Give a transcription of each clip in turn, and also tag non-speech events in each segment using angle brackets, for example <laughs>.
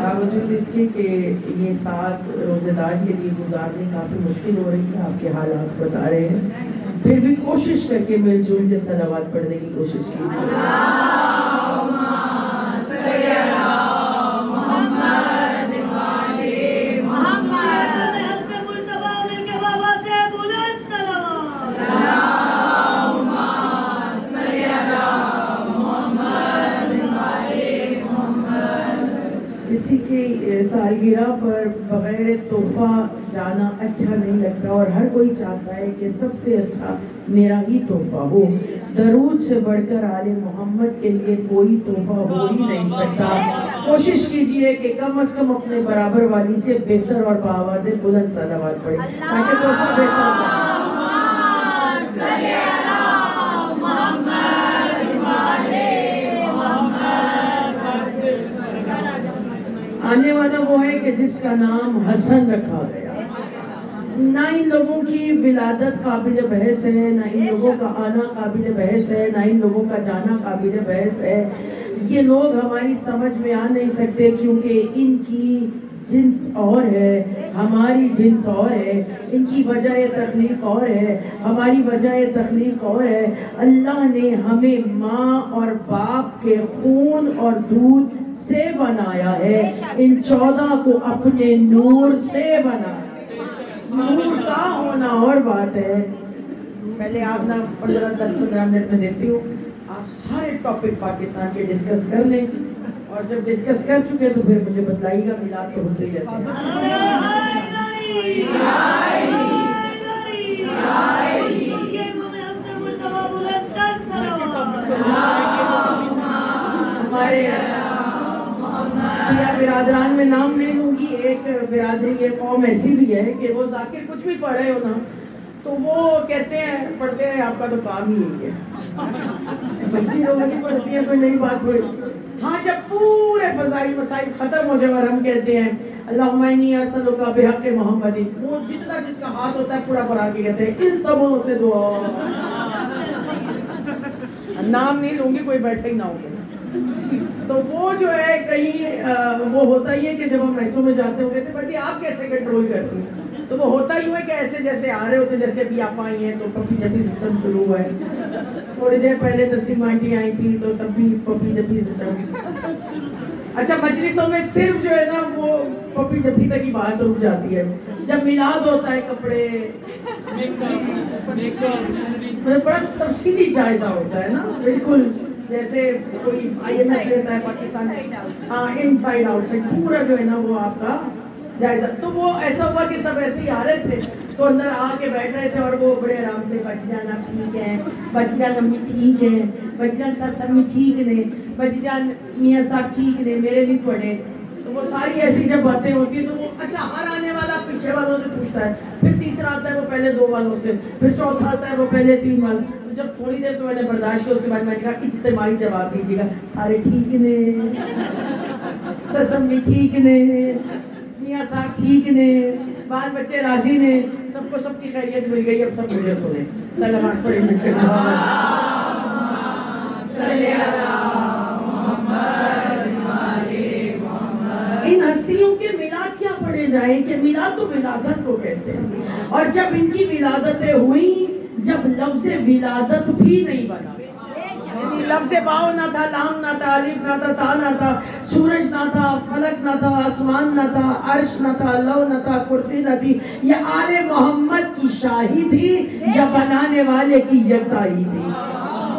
बावजूद इसके कि ये साथ रोजेदार के लिए गुजारने काफ़ी मुश्किल हो रही है आपके हालात बता रहे हैं फिर भी कोशिश करके मिलजुल के सलावात पढ़ने की कोशिश कीजिए किसी की सालगिरह पर बगैर तोहफा जाना अच्छा नहीं लगता और हर कोई चाहता है कि सबसे अच्छा मेरा ही तोहफा हो। दरूद से बढ़कर आले मोहम्मद के लिए कोई तोहफा हो ही नहीं सकता। कोशिश कीजिए कि कम से कम अपने बराबर वाली से बेहतर और बावाजे बुलंद सलावात पढ़े, ताकि तोहफा बेहतर आने वाला वो है कि जिसका नाम हसन रखा गया। ना इन लोगों की विलादत काबिल बहस है ना इन लोगों का आना काबिल बहस है ना इन लोगों का जाना काबिल बहस है। ये लोग हमारी समझ में आ नहीं सकते क्योंकि इनकी जिन्स और है हमारी जिन्स और है इनकी वजह तखलीक और है हमारी वजह तखलीक और है। अल्लाह ने हमें माँ और बाप के खून और दूध से बनाया है। इन चौदह को अपने नूर से बनाया नूर का होना और बात है। पहले आप ना पंद्रह, दस, पंद्रह मिनट में देती हूँ। आप सारे टॉपिक पाकिस्तान के डिस्कस कर लें। और जब डिस्कस कर चुके हैं तो फिर मुझे बतलाइएगा मिलाद तो होते ही। शिया बिरादरान में नाम नहीं लूँगी एक बिरादरी ये कौम ऐसी भी है कि वो जाकिर कुछ भी पढ़े हो ना तो वो कहते हैं, पढ़ते हैं, आपका तो काम ही यही है। बच्ची लोग नहीं पढ़ती है, कोई नई बात थोड़ी। हाँ जब पूरे फजाई मसाइल खत्म हो जाए और हम कहते हैं अल्लाह बेहक मोहम्मदी। वो जितना जिसका हाथ होता है, पूरा पढ़ा के कहते हैं, इन सबों से दुआ। नाम नहीं लूँगी, कोई बैठे ही ना होगा। तो वो जो है कहीं वो होता ही है कि जब हम ऐसों में जाते हो कहते भाई आप कैसे कंट्रोल करते हैं? तो वो होता ही हुआ कि ऐसे जैसे आ रहे होते जैसे अभी आप आई हैं तो पपी जपी सिस्टम शुरू हुआ है। थोड़ी देर पहले तस्लीम आंटी आई थी तो तब भी पपी जपी सिस्टम अच्छा मजलिसों में सिर्फ़ जो है ना वो पपी जपी तक की बात रुक जाती है। जब मिलाद होता है कपड़े मतलब बड़ा तफसीली जायजा होता है ना बिल्कुल। जैसे कोई आई एम एफ़ लेता है पाकिस्तान हाँ इन साइड आउट पूरा जो है ना वो आपका जायजा। तो वो ऐसा हुआ कि सब ऐसे ही आ रहे थे तो अंदर आके बैठ रहे थे और वो बड़े आराम से बच जाना ठीक है बच जान अम्मी ठीक है बच जान सास अम्मी ठीक ने बच जान मियाँ साहब ठीक ने मेरे नहीं पढ़े। तो वो सारी ऐसी जब बातें होती है तो वो अच्छा हर आने वाला पीछे वालों से पूछता है फिर तीसरा आता है वो पहले दो वालों से फिर चौथा आता है वो पहले तीन वालों तो जब थोड़ी देर तो मैंने बर्दाश्त किया उसके बाद मैंने कहा इज्तमाही जवाब दीजिएगा। सारे ठीक ने। ससम भी ठीक ने। मियाँ साहब ठीक ने। बाल बच्चे राज़ी ने। सबको सबकी खैरियत मिल गई, अब सब मुझे सुने। इन हस्तियों के मिलाद क्या जाए कि मिलाद तो विलादत को कहते हैं। और जब इनकी विलादतें हुई जब लफ्ज विलादत भी नहीं बना। लफ्ज बाव ना था लाम ना था अलिफ ना था ता ना था सूरज ना था फलक ना था आसमान ना था अर्श ना था लव ना था कुर्सी ना थी। ये आले मोहम्मद की शाही थी या बनाने वाले की यकताई थी।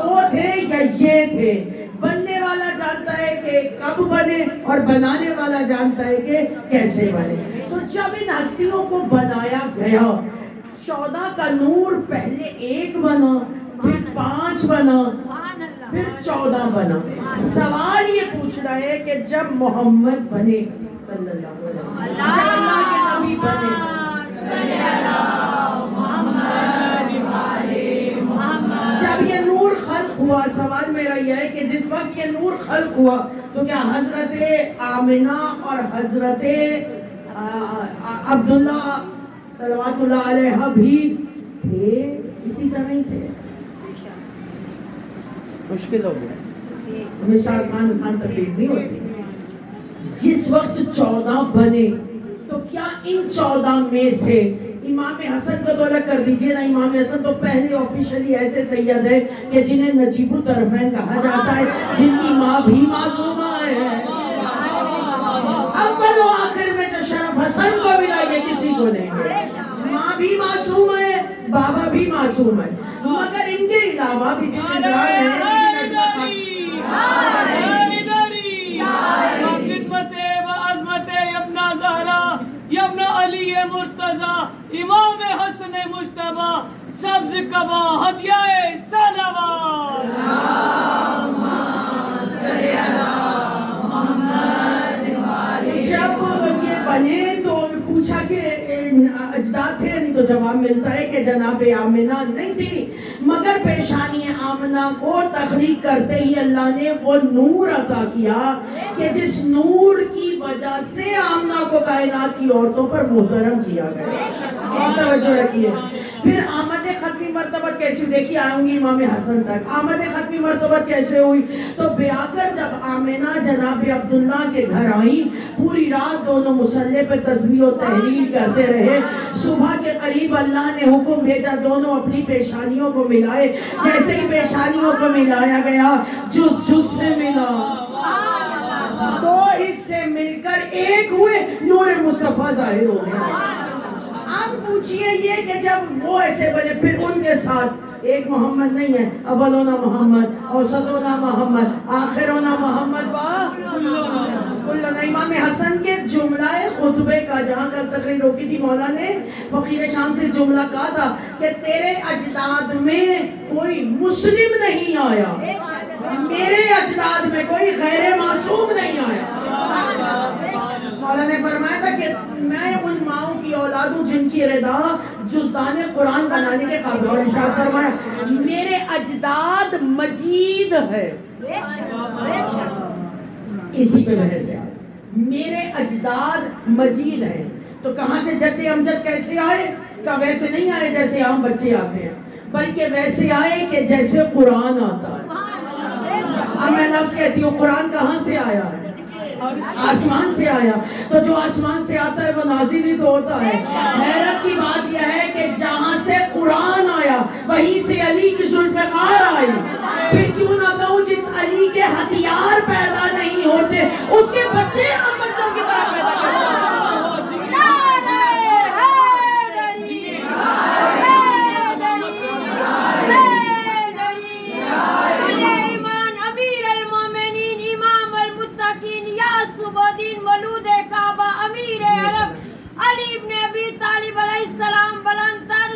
वो थे या ये थे बनने वाला जानता है कि कब बने और बनाने वाला जानता है कि कैसे बने। तो जब इन हस्तियों को बनाया गया चौदह का नूर पहले एक बना फिर पाँच बना फिर चौदह बना। सवाल ये पूछ रहा है कि जब मोहम्मद बने अल्लाह के नबी बने जब ये नूर खल्क हुआ सवाल मेरा यह है कि जिस वक्त ये नूर खल्क हुआ तो क्या हज़रत आमिना और हज़रत अब्दुल्ला सलवातुल्लाह भी थे इसी तरह ही थे। मुश्किल हो गया। हमेशा आसान आसान तकलीफ़ नहीं होती। जिस वक्त चौदह बने तो क्या इन चौदह में से इमाम हसन को तो अलग कर दीजिए ना इमाम हसन तो पहले ऑफिशियली ऐसे सैयद है कि जिन्हें नजीबु तरफैन कहा जाता है जिनकी माँ भी मासूमा है। अव्वल आखिर जो शरफ हसन को मिला ये किसी को नहीं। माँ भी मासूम है बाबा भी मासूम है। मगर इनके अलावा भी अली मुर्तजा इमाम हसन मुश्तबा सब्ज कबा हदियाए सलावा bonito. अजदाद थे, नहीं तो जवाब मिलता है कि जनाब आमिना नहीं थी। मगर पेशानी आमना को तखलीक करते ही अल्लाह ने वो नूर अता किया कि जिस नूर की वजह से आमना को कायनात की औरतों पर मुहतरम किया गया। रखिए। फिर आमद खत्मी मरतबत कैसी देखी आऊँगी इमाम हसन तक। आमद खत्मी मरतबत कैसे हुई? तो ब्याकर जब आमिना जनाब अब्दुल्ला के घर आई, पूरी रात दोनों मुसल्ले पर तस्बीह और तहलील करते रहे। सुबह के करीब अल्लाह ने हुक्म भेजा, दोनों अपनी पेशानियों को मिलाए। जैसे ही पेशानियों को मिलाया गया, जुस जुस से मिला। दो हिस्से मिलकर एक हुए, नूर मुस्तफ़ा ज़ाहिर हो गया। अब पूछिए ये कि जब वो ऐसे बने, फिर उनके साथ, एक मोहम्मद नहीं है अवलोना मोहम्मद औसतोना मोहम्मद आखिरोना मोहम्मद कुल्लोना इमाम हसन के जुमलाए खुतबे का, जहाँ कल तकरीर रोकी थी मौला ने। फकीर शाम से जुमला कहा था कि तेरे अजदाद में कोई मुस्लिम नहीं आया। मेरे अजदाद में कोई गैर मासूम नहीं आया। मौला ने फरमाया था कि मैं उन माओ की औलाद हूँ जिनकी रिदा जुजदान कुरान बनाने के काबिल और इशार फरमाया। मेरे अजदाद मजीद है। इसी पे बहस है मेरे अजदाद मजीद हैं। तो कहाँ से जद अमजद कैसे आए? का वैसे नहीं आए जैसे आम बच्चे आते हैं बल्कि वैसे आए कि जैसे कुरान आता है। अब मैं लफ्ज कहती हूँ कुरान कहाँ से आया है? आसमान से आया। तो जो आसमान से आता है, वो नाजिल ही तो होता है। हैरत की बात यह है कि जहाँ से कुरान आया, वहीं से अली की जुल्फकार आई। फिर क्यों ना कहूँ, जिस अली के हथियार पैदा नहीं होते, उसके बच्चे हम बच्चों की तरह पैदा करते अली इब्ने अबी तालिब अलैहिस्सलाम बुलंदर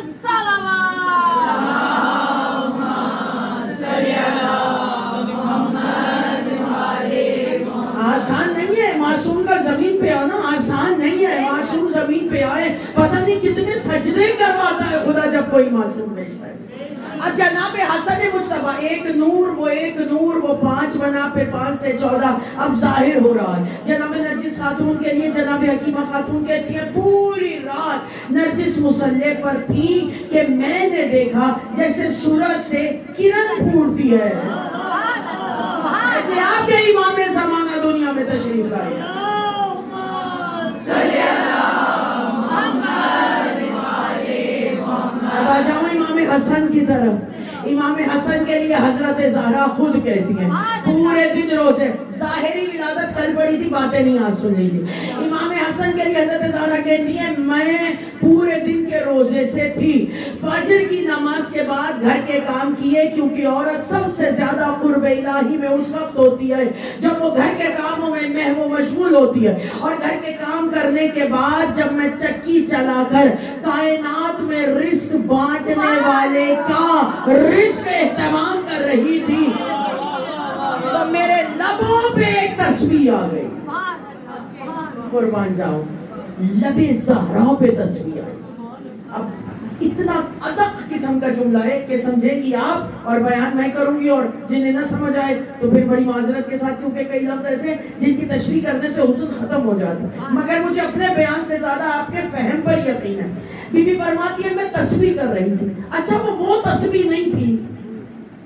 आसान नहीं है, मासूम का ज़मीन पे आना आसान नहीं है, मासूम ज़मीन पे आए, पता नहीं कितने सजदे करवाता है खुदा जब कोई मासूम भेजता है अब जनाब हसन मुशतबा एक नूर वो एक नूर वो पाँच बना पे पाँच से चौदह अब ज़ाहिर हो रहा है। जनाब नरजिस खातून के लिए जनाब हकीमा खातून कहती है पूरी रात नरजिस मुसल्ले पर थी कि मैंने देखा जैसे सूरज से किरण फूटती है। आपके इमाम जमाना दुनिया में तशरीफ़ लाए अब आ जाओ इमाम हसन की तरफ़। इमाम हसन के लिए हज़रत जहरा खुद कहती है पूरे दिन रोज़े। जाहिरी विलादत कल पड़ी थी, बातें नहीं आज सुन लीजिए इमाम हसन के लिए हज़रत जहरा कहती है, मैं पूरे दिन के रोज़े से थी। फजर की नमाज़ के बाद घर के काम किए, क्योंकि औरत सबसे ज़्यादा कुर्ब इलाही में उस वक्त होती है, जब वो घर के कामों में महव मशगूल होती है। और घर के काम करने के बाद जब मैं चक्की चलाकर कायनात में रिस्क बांटने वाले का रिस्क एहतमाम कर रही थी मेरे लबों पे एक तस्वीर आ गई। कुर्बान जाओ। लबे जहरा पे तस्वीर आई। अब इतना अदक किस्म का जुमला है कि समझेंगी आप, और बयान मैं करूँगी, और जिन्हें न समझ आए तो फिर बड़ी माजरत के साथ, क्योंकि कई लफ्ज ऐसे जिनकी तशरी करने से हुसन खत्म हो जाता है। मगर मुझे अपने बयान से ज़्यादा आपके फहम पर यकीन है। बीबी फरमाती है, मैं तस्वीर कर रही थी। अच्छा वो वो तस्वीर नहीं थी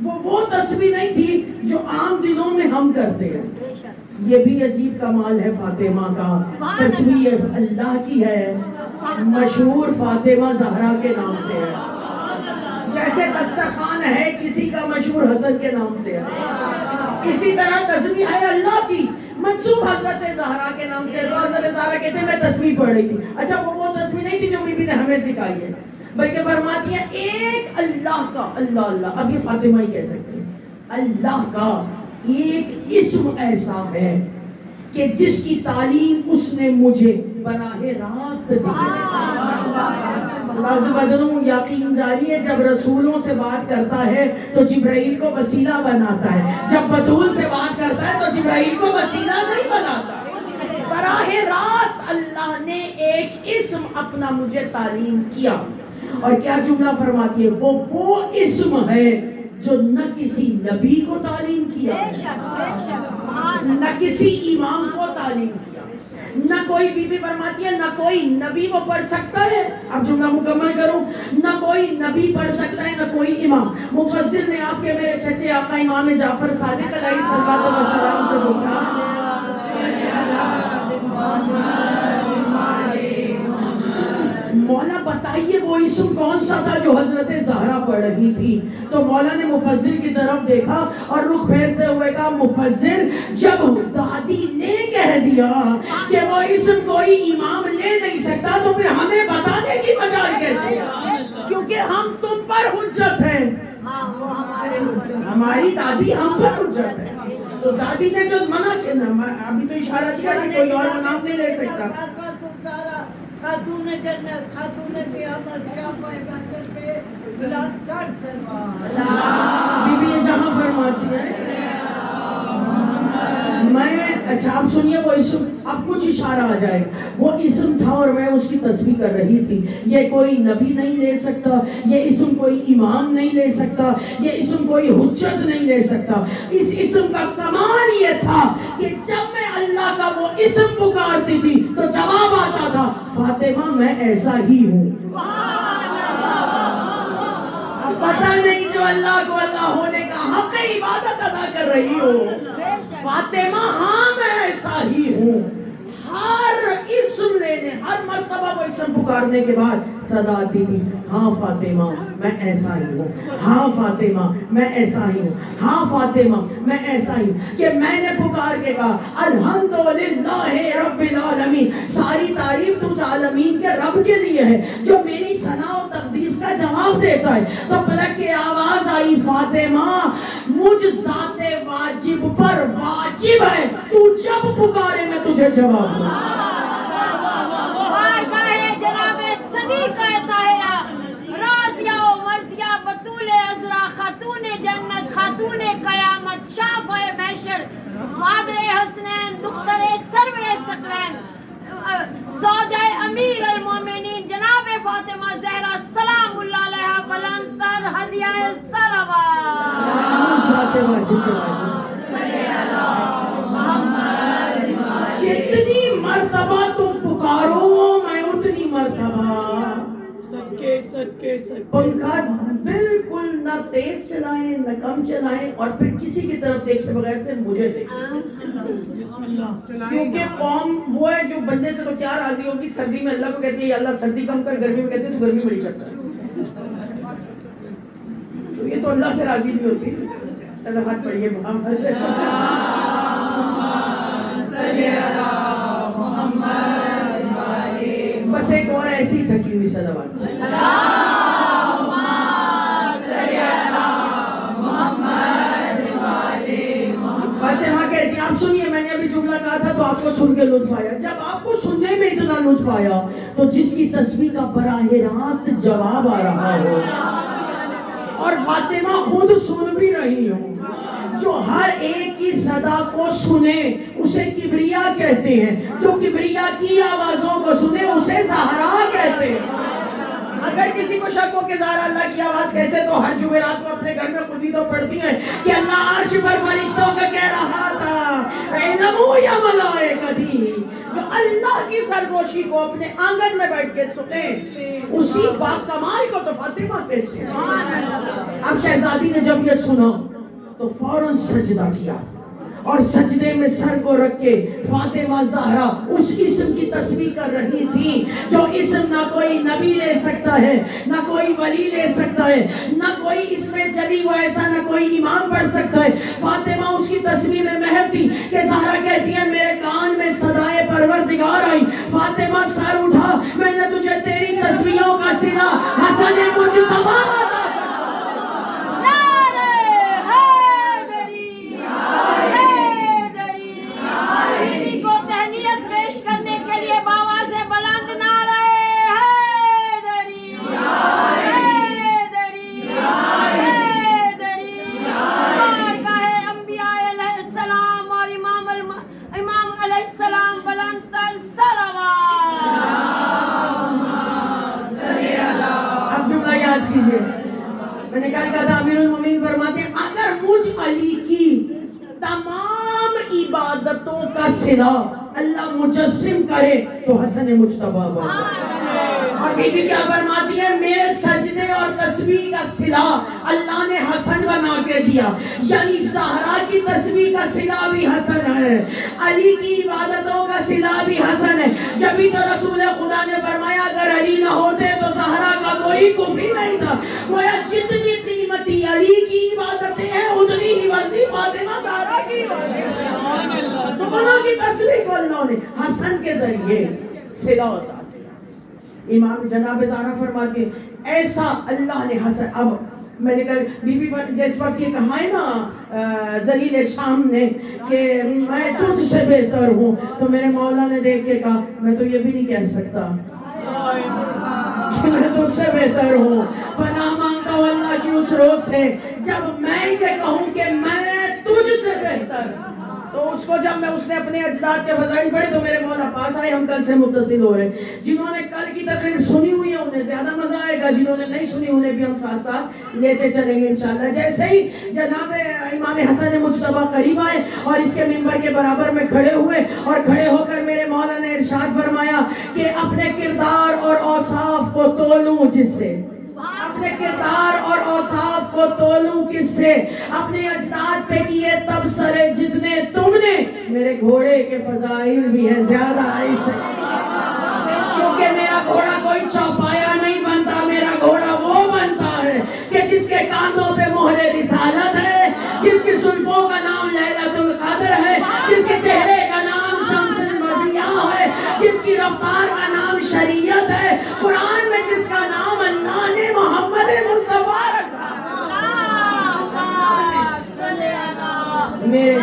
वो वो तस्वीर नहीं थी जो आम दिनों में हम करते हैं। ये भी अजीब कमाल है फातिमा का। तस्वीर अल्लाह की है। मशहूर फातिमा जहरा के नाम से है। जैसे दस्तरखान है, किसी का मशहूर हसन के नाम से है। इसी तरह तस्वीर है अल्लाह की। मंसूब हज़रत जहरा के नाम से तो हज़रत जहरा कहते मैं तस्वीर पढ़ रही थी। अच्छा वो वो तस्वीर नहीं थी जो बीबी ने हमें सिखाई है। बल्कि फरमाती है, एक अल्लाह का, अल्लाह अल्लाह। अब ये फातिमा ही कह सकते हैं, अल्लाह का एक इस्म ऐसा है कि जिसकी तालीम उसने मुझे बराहे यकीन जारी है जब रसूलों से बात करता है तो जिब्राइल को वसीला बनाता है। जब बतूल से बात करता है तो जिब्राइल को वसीला नहीं बनाता। बराह रास्त अल्लाह ने एक इस्म अपना मुझे तालीम किया। और क्या जुमला फरमाती है वो वो इस्म है जो न किसी नबी को तालीम किया न किसी इमाम को तालीम किया। न कोई बीबी फरमाती है न कोई नबी वो पढ़ सकता है। अब जुमला मुकम्मल करूँ न कोई नबी पढ़ सकता है न कोई इमाम। मुफस्सिर ने आपके मेरे चचे आका इमाम जाफ़र सादिक अलैहि सल्लल्लाहु अलैहि वसल्लम से पूछा इसम कौन सा था जो हज़रत जहरा पढ़ रही थी? तो मौला ने मुफज्जिल की तरफ़ देखा और रुख फेरते हुए कहा मुफज्जिल जब दादी ने कह दिया कि वो इसम कोई इमाम ले नहीं सकता तो फिर हमें बताने की मजाल कैसे क्योंकि हम तुम पर हुज्जत हैं। हाँ वो हमारे दादी हम पर हुज्जत है। तो दादी ने जो मना किया ना अभी तो इशारा किया कि कोई और नाम नहीं ले सकता। अच्छा इशारा आ जाएगा वो इसम था और मैं उसकी तस्वीर कर रही थी। ये कोई नबी नहीं ले सकता। ये इसम कोई इमाम नहीं ले सकता। ये इसम कोई हुज्जत नहीं ले सकता। इस इसम का कमाल ये था कि जब अल्लाह का वो इसम पुकारती थी तो जवाब आता था फातिमा मैं ऐसा ही हूँ। पता नहीं जो अल्लाह को अल्लाह होने का हक इबादत अदा कर रही हो। फातिमा हाँ मैं ऐसा ही हूँ। हर हर मर्तबा वो इसम पुकारने के बाद सदा आती थी हाँ फातिमा, मैं ऐसा ही हूँ। हाँ फातिमा, मैं ऐसा ही हूँ। हाँ फातिमा, मैं ऐसा ही हूँ कि मैंने पुकार के कहा, अल्हम्दुलिल्लाह सारी तारीफ़ तुझ आलमीन के रब के लिए है, जो मेरी सना और तकदीस का जवाब देता है। तो पलक के आवाज़ आई, फातिमा, मुझ जाते वाजिब पर वाजिब है। तू जब पुकारे, मैं तुझे जवाब दूँ बारगाहे जनाबे सदीक़ा ताहिरा राज़िया व मर्ज़िया बतूल अज़रा खातून जन्नत खातून क़यामत शाफ़े महशर मादर हसनैन दुख्तर सरवर सकलैन ज़ौजा अमीर अल मोमिनीन जनाब फातिमा ज़हरा सलामुल्लाह अलैहा बुलंदतर हदिया वाजिब जितनी मर्तबा तुम पुकारो, मैं उतनी मर्तबा। पंखा बिल्कुल न तेज चलाएँ न कम चलाएँ और फिर किसी की तरफ़ देखे बगैर से मुझे देखें। क्योंकि कौम वो है जो बंदे से तो क्या राज़ी होगी? सर्दी में अल्लाह को कहती है अल्लाह सर्दी कम कर गर्मी में कहती है तो गर्मी बड़ी करता है। तो ये तो अल्लाह से राज़ी नहीं होती। चलो हाथ पढ़िए मोहम्मद। हुई कहती आप सुनिए मैंने अभी जुमला कहा था तो आपको सुन के लुत्फ आया जब आपको सुनने में इतना लुत्फ आया तो जिसकी तस्वीर का बराह रास्त जवाब आ रहा हो और फातिमा खुद सुन भी रही हो जो हर एक की सदा को सुने उसे किबरिया कहते हैं। जो किबरिया की आवाजों को सुने उसे सहारा कहते हैं। अगर किसी को शक हो कि ज़ारा अल्लाह की आवाज़ कैसे तो हर जुमेरात को अपने घर में खुद ही तो पढ़ती है कि अल्लाह अर्श पर फरिश्तों का कह रहा था "इल्मु या मलाइकती", जो अल्लाह की सरगोशी को अपने आँगन में बैठ के सुने उसी बात कमाल को तो फातिमा कहते हैं। अब शहजादी ने जब ये सुना तो फ़ौरन सजदा किया। और सजदे में सर को रख के फातिमा जहरा उस इस्म की तस्वीर कर रही थी, जो इस्म ना कोई नबी ले सकता है, ना कोई वली ले सकता है, ना कोई इसमें जली वो ऐसा, ना कोई इमाम पढ़ सकता है। फातिमा उसकी तस्वीर में महव थी कि जहरा कहती है, मेरे कान में सदाए परवरदिगार आई। फातिमा सर उठा, मैंने तुझे तेरी तस्वीरों का सिरा हसन मुजतबा नारे अली की तमाम इबादतों का सिरा अल्लाह मुजस्सिम करे तो हसन मुशतबा और बीबी क्या फरमाती है? मेरे सजदे और तस्वीर का सिला अल्लाह ने हसन बना के दिया। यानी सहरा की तस्वीर का सिला भी हसन है। अली की इबादतों का सिला भी हसन है। जब भी तो रसूल खुदा ने फरमाया अगर अली ना होते तो सहरा का कोई कुफी नहीं था। गोया जितनी कीमती अली की इबादतें वजनी फातिमा सहरा की दोनों की तस्वीर अल्लाह ने हसन के ज़रिए सिला होता इमाम जनाब ज़ारा फरमाते ऐसा अल्लाह ने हसन, अब मैंने कल बीबी जिस वक्त ये कहा है ना जलील शाम ने, कि मैं तुझसे बेहतर हूँ तो मेरे मौला ने देख के कहा, मैं तो ये भी नहीं कह सकता कि मैं तुझसे बेहतर हूँ। पना माँगता की उस रोज से जब मैं ये कहूँ कि मैं तुझसे बेहतर तो उसको जब मैं उसने अपने अजदाद के फजाइल पढ़े तो मेरे मौला पास आए, हम कल से मुतसिल हो रहे जिन्होंने कल की तकरीर सुनी हुई है, उन्हें ज़्यादा मज़ा आएगा, जिन्होंने नहीं सुनी, उन्हें भी हम साथ साथ लेते चलेंगे इंशाल्लाह। जैसे ही जनाब इमाम हसन मुशतबा करीब आए और इसके मिंबर के बराबर में खड़े हुए और खड़े होकर मेरे मौला ने इरशाद फरमाया कि अपने किरदार और औसाफ को तोलूं जिससे। अपने किरदार और औसाफ को तोलूं किससे? अपने अजदाद पे किए तब सरे जितने तुमने। मेरे घोड़े के फजाइल भी है, ज़्यादा ऐसे क्योंकि मेरा घोड़ा कोई चौपाया नहीं बनता, मेरा घोड़ा वो बनता है कि जिसके कांधों पे मोहरे रिसालत है, जिसकी सुल्फों का नाम लैलतुल कद्र है, जिसके चेहरे का नाम शम्सुल मज़िया है, जिसकी रफ्तार का नाम शरीयत है। मोहम्मद मुस्तफ़ा रखा मेरे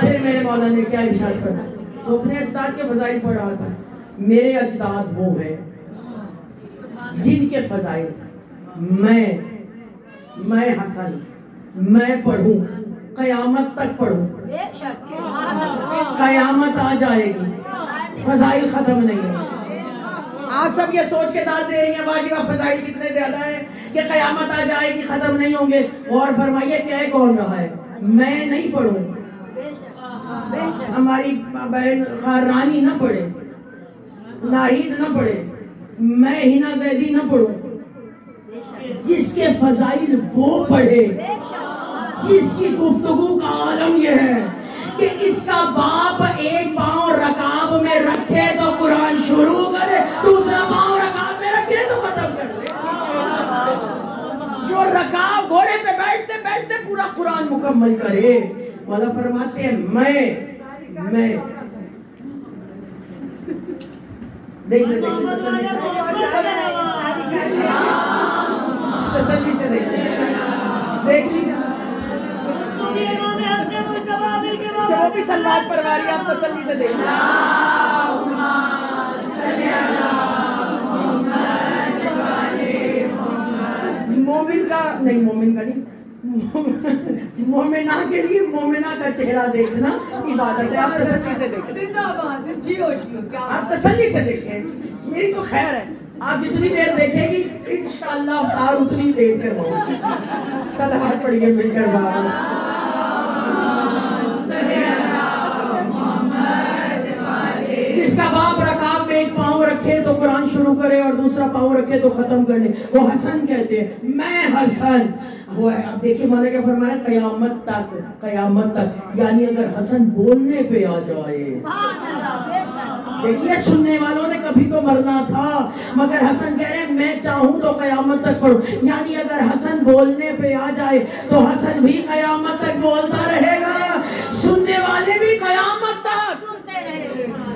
फिर मेरे मौला ने क्या इशार करा तो अपने अजदाद के फजाइल पढ़ रहा था। मेरे अजदाद वो है जिनके फजाइल मैं मैं हसन मैं पढ़ूं कयामत तक पढ़ूं। कयामत आ जाएगी फजाइल खत्म नहीं है आप सब ये सोच के दाद दे रही हैं का फजाइल कितने ज़्यादा है कि कयामत आ जाएगी खत्म नहीं होंगे। और फरमाइए, क्या कौन रहा है? मैं नहीं पढ़ूं। हमारी बहन रानी ना पढ़े, नाहिद ना पढ़े, मैं हिना जैदी ना पढ़ू। जिसके फजाइल वो पढ़े, जिसकी गुफ्तगू का आलम यह है कि इसका बाप एक पाँव रकाब में रखे कुरान शुरू करे दूसरा पाँव रकाब में रखे तो खत्म कर दे। जो रकाब घोड़े पे बैठते बैठते पूरा कुरान मुकम्मल करे। वाला फरमाते हैं मैं मैं। देख ले देख तसल्ली से देख देख जो भी सलवार परवारी आप तसल्ली से देख मोमिन का नहीं मोमिन का नहीं। मोमिना के लिए मोमिना का चेहरा देखना इबादत है। आप तसल्ली से देखें। जियो जियो क्या आप तसल्ली से देखें। मेरी तो खैर है। आप जितनी देर देखेंगी इंशाल्लाह अवतार उतनी देर करवाओगी सलाह पढ़िए मिलकर बाबा जिसका बाप रकाब में एक रखे तो कुरान शुरू करे और दूसरा पाँव रखे तो खत्म कर ले। वो हसन कहते हैं मैं हसन। वो है अब देखिए मैंने क्या फरमाया कयामत तक कयामत तक। यानी अगर हसन बोलने पे आ जाए। देखिए सुनने वालों ने कभी तो मरना था मगर हसन कह रहे मैं चाहूँ तो कयामत तक पढ़ू। यानी अगर हसन बोलने पे आ जाए तो हसन भी कयामत तक बोलता रहेगा। सुनने वाले भी कयामत तक।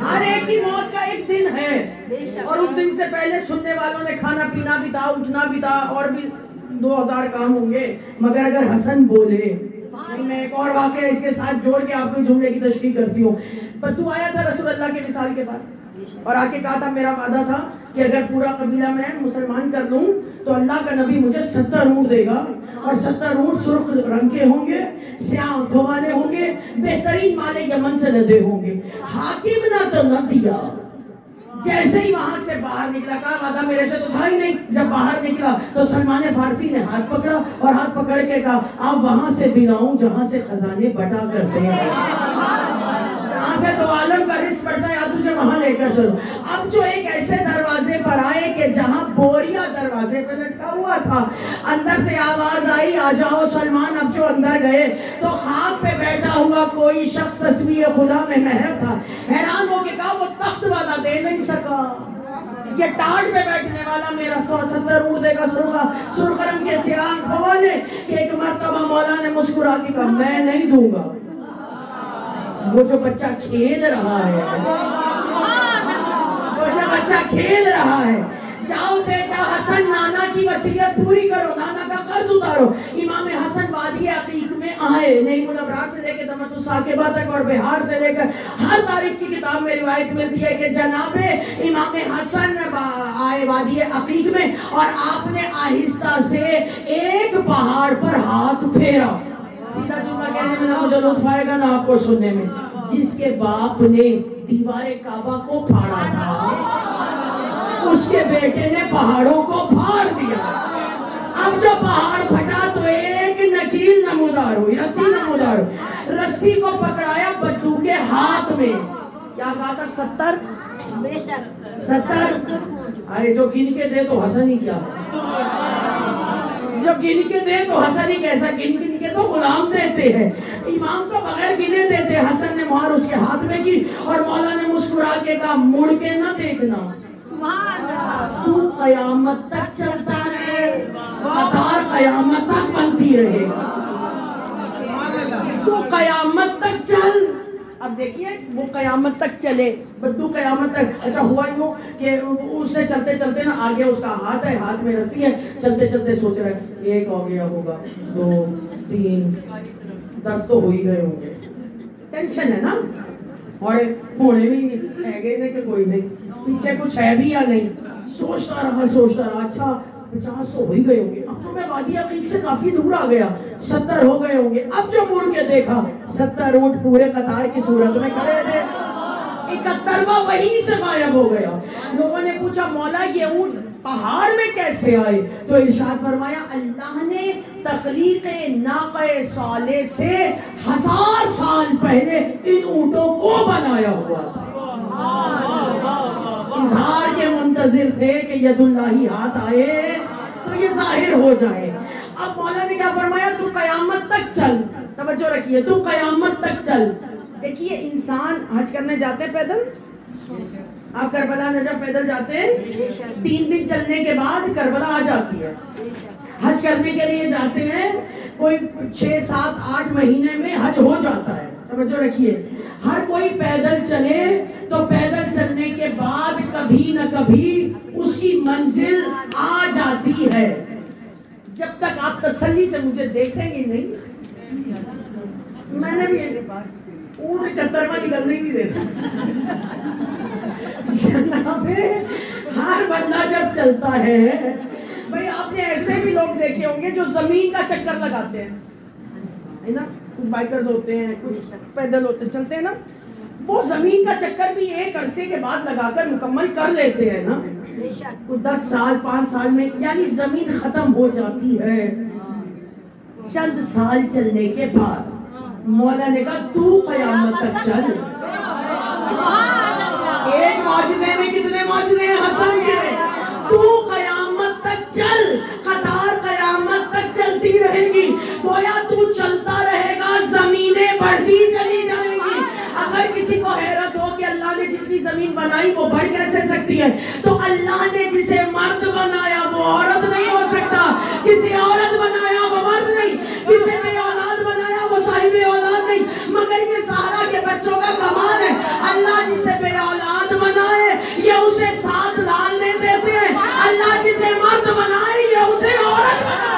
हर एक की मौत का एक दिन है। और उस दिन से पहले सुनने वालों ने खाना पीना भी था उठना भी था और भी दो हज़ार काम होंगे। मगर अगर हसन बोले मैं एक और वाक्य इसके साथ जोड़ के आपको जुमले की तशरी करती हूँ। पर तू आया था रसूल अल्लाह के मिसाल के साथ। और आके कहा था मेरा वादा था कि अगर पूरा कबीला मैं मुसलमान कर लूँ तो अल्लाह का नबी मुझे सत्तर ऊँट देगा। और सत्तर ऊँट सुर्ख रंग के होंगे, स्याह आँखों वाले होंगे, बेहतरीन माले यमन से लदे होंगे। हाकिम ना तो न दिया। जैसे ही वहाँ से बाहर निकला, कहा, वादा मेरे से तो था ही नहीं। जब बाहर निकला तो सलमान फारसी ने हाथ पकड़ा और हाथ पकड़ के कहा, आप वहाँ से दिलाऊं जहाँ से खजाने बटा करते हैं। जहाँ से दो आलम का रिस्क पड़ता है या तुझे वहाँ लेकर चलो। अब जो एक ऐसे दरवाजे पर आए कि जहाँ बोरिया दरवाजे पे लटका हुआ था, अंदर से आवाज़ आई, आ जाओ सलमान, अब जो अंदर गए। तो खाक पे बैठा हुआ कोई शख्स तस्वीर खुदा में महर था। हैरान हो के कहा, वो तख्त वाला दे नहीं सका। ये टाट पे बैठने वाला मेरा सौ सत्तर उड़ देगा सुरखा, सुर्ख रंग के सियान खवाले कि एक मर्तबा मौला ने मुस्कुरा के कहा, मैं नहीं दूँगा। वो जो बच्चा खेल रहा है। वो जो बच्चा खेल रहा है। जाओ बेटा, हसन नाना की वसीयत पूरी करो, नाना का कर्ज उतारो। इमाम हसन वादी अकीक में आए। नहीं मुजबरार से लेकर तमतु साकिबा तक और बिहार से लेकर हर तारीख की किताब में रिवायत मिलती है कि जनाबे, इमाम हसन आए वादी अकीक में और आपने आहिस्ता से एक पहाड़ पर हाथ फेरा। सीधा जुमला कहने में ना मुझे लुत्फ आएगा ना आपको सुनने में। जिसके बाप ने दीवारे काबा को फाड़ा था उसके बेटे ने पहाड़ों को फाड़ दिया। अब जो पहाड़ फटा तो एक नकील नमूदार हुई रस्सी नमूदार हुई। रस्सी को पकड़ाया बद्दू के हाथ में। क्या कहा था? सत्तर? सत्तर? अरे जो गिन के दे तो हसन ही क्या। जब गिन के दे तो हसन ही कैसा? गिन गिन के तो गुलाम देते हैं। इमाम तो बगैर गिने देते। हसन ने मुहार उसके हाथ में की और मौला ने मुस्कुरा के कहा, मुड़ के ना देखना। तू कयामत तक चलता रहे। कतार कयामत तक बनती रहे। तू कयामत तक चल। अब देखिए, वो कयामत तक चले बद्दू कयामत तक। अच्छा हुआ यूँ कि उसने चलते चलते ना आगे उसका हाथ है, हाथ में रस्सी है, चलते चलते सोच रहा है, एक हो गया होगा, दो, तीन, दस तो हो ही गए होंगे। टेंशन है ना? और होने भी है गए ने कि कोई नहीं। पीछे कुछ है भी या नहीं? सोचता रहा सोचता रहा अच्छा पचास तो हो ही गए होंगे। अब तो मैं वादी अकीक से काफ़ी दूर आ गया। सत्तर हो गए होंगे। अब जो मुड़ के देखा, सत्तर ऊँट पूरे कतार की सूरत में खड़े थे। इकहत्तरवा वहीं से गायब हो गया। लोगों ने पूछा, मौला, ये ऊँट पहाड़ में कैसे आए? तो इरशाद फरमाया, अल्लाह ने तखलीक नाक़े साले से हज़ार साल पहले इन ऊंटों को बनाया हुआ था। इजहार के मुंतजिर थे कि यदुल्लाही हाथ आए तो ये ज़ाहिर हो जाए। अब मौला ने क्या फरमाया? तू कयामत तक चल। तवज्जो रखिए, तू कयामत तक चल। देखिए इंसान हज करने जाते हैं पैदल? आप करबला नजब पैदल जाते हैं, तीन दिन चलने के बाद करबला आ जाती है। हज करने के लिए जाते हैं, कोई छह, सात, आठ महीने में हज हो जाता है। समझो रखिए। हर कोई पैदल चले तो पैदल चलने के बाद कभी न कभी उसकी मंजिल आ जाती है। जब तक आप तसल्ली से मुझे देखेंगे नहीं, मैंने भी ऊँट कतरवा निकलने नहीं देना जनाबे, हर बंदा जब चलता है, भाई आपने ऐसे भी लोग देखे होंगे जो ज़मीन का चक्कर लगाते हैं। है ना? कुछ बाइकर्स होते हैं कुछ पैदल होते चलते हैं ना वो ज़मीन का चक्कर भी एक अरसे के बाद लगाकर मुकम्मल कर लेते हैं ना। कुछ दस साल पाँच साल में यानी ज़मीन खत्म हो जाती है। चंद साल चलने के बाद मौला ने कहा तू कयामत तक चल। एक मौजूदे में कितने मौजूदे हैं हसन के? तू कयामत तक चल कतार कयामत तक चलती रहेगी। बनाई, वो बढ़ कैसे सकती है? तो अल्लाह ने जिसे मर्द बनाया, वो औरत नहीं हो सकता। जिसे औरत बनाया, वो मर्द नहीं। जिसे बे औलाद बनाया, वो साहिब औलाद नहीं। मगर ये सहारा के बच्चों का कमाल है। अल्लाह जिसे बे औलाद बनाए, ये उसे साथ डालने देते हैं। अल्लाह जिसे मर्द बनाए, ये उसे औरत बना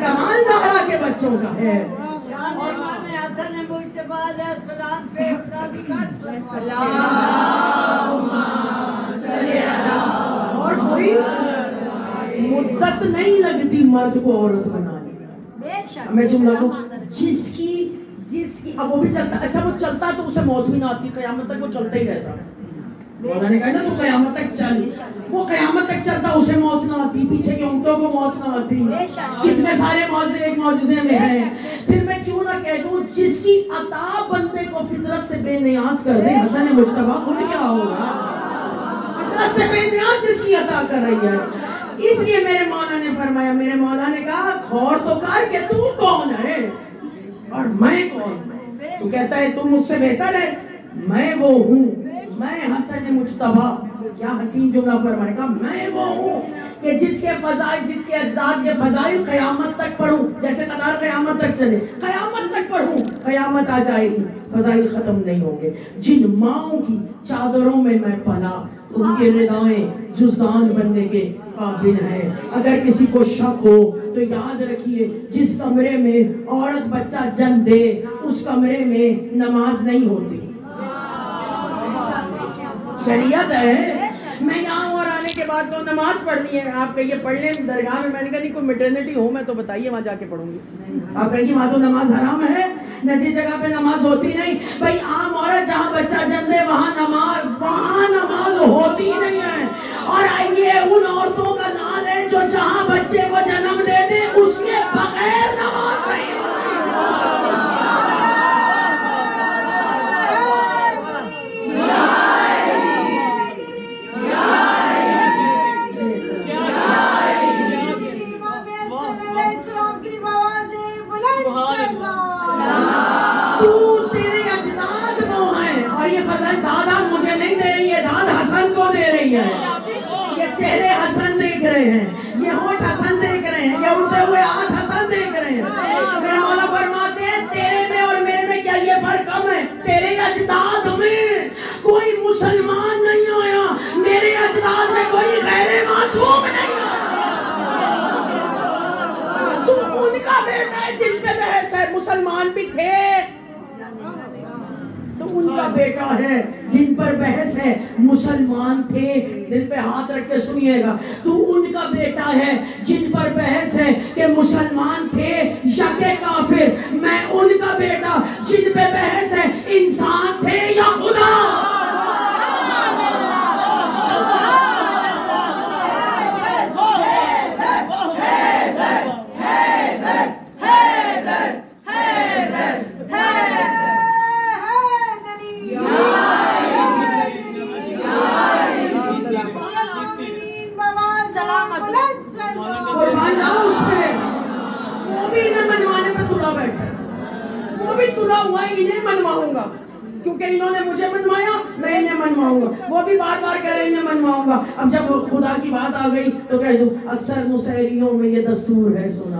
कमाल जहरा के बच्चों का है। और पे अपना कोई मुद्दत नहीं लगती मर्द को औरत बनाने में। मैं जुमला को जिसकी जिसकी अब वो भी चलता अच्छा वो चलता तो उसे मौत भी ना आती कयामत तक वो चलता ही रहता। मौला ने कहा ना तू कयामत तक चल। वो कयामत तक चलता उसे मौत ना आती पीछे के ऊँटों को मौत ना आती। कितने सारे मौजे एक मौजे में है। फिर मैं क्यों ना कह दूँ जिसकी अता बंदे को फितरत से बेनियाज कर दे हसन मुश्तबा खुद क्या होगा फितरत से बेनियाज जिसकी अता कर रही है। इसलिए मेरे मौला ने फरमाया मेरे मौला ने कहा खौर तो कर के तू कौन है? और मैं कौन? तू कहता है तुम मुझसे बेहतर है मैं वो हूँ। मैं हसन मुश्तबा क्या हसीन जुमला फरमाने का, मैं वो हूँ कि जिसके फजाइल, जिसके अजदाद के फजाइल कयामत तक पढ़ूं, जैसे कदार कयामत तक चले, कयामत तक पढ़ूं, कयामत आ जाएगी, फजाइल खत्म नहीं होंगे। जिन माओ की चादरों में मैं पला, उनके निदाएँ जुजदान बनने के काबिल है। अगर किसी को शक हो तो याद रखिए, जिस कमरे में औरत बच्चा जन्म दे, उस कमरे में नमाज़ नहीं होती। शरीयत है। मैं यहाँ और आने के बाद तो नमाज़ पढ़नी है। आप कहिए, पढ़ लें, दरगाह में। मैंने कहा नहीं कोई मेटर्निटी हो मैं तो बताइए, वहाँ जाके पढ़ूँगी। आप कहेंगे वहाँ तो नमाज़ हराम है। न जिस जगह पे नमाज़ होती नहीं, भाई, आम औरत जहाँ बच्चा जन्म दे वहाँ नमाज़ वहाँ नमाज़ होती नहीं है। और आइए, उन औरतों का लाल है जो जहाँ बच्चे को जन्म दे दे, उसके बगैर नमाज़ नहीं होती हैं। ये होठ हसन देख रहे हैं। ये उठते हुए हाथ हसन देख रहे हैं। मेरा मौला फरमाते हैं, तेरे में और मेरे में क्या ये फ़र्क कम है? तेरे अजदाद में कोई मुसलमान नहीं आया। मेरे अजदाद में कोई गैर मासूम नहीं आया। तू उनका बेटा है जिन पे बहस है। मुसलमान भी थे। तो उनका बेटा है, जिन पर बहस है, मुसलमान थे। दिल पे हाथ रख के सुनिएगा। तो उनका बेटा है, जिन पर बहस है कि मुसलमान थे या के काफिर। मैं उनका बेटा, जिन पे बहस है, इंसान थे या खुदा कुर्बान जाओ उस पे वो भी इन्हें मनवाने पे तुला बैठा तुला हुआ है, इन्हें मनवाऊँगा। क्योंकि इन्होंने मुझे मनवाया, मैं इन्हें मनवाऊँगा। वो भी बार बार कह रहे इन्हें मनवाऊँगा। अब जब खुदा की बात आ गई तो कह दूँ, अक्सर मुसहरियों में ये दस्तूर है, सुना।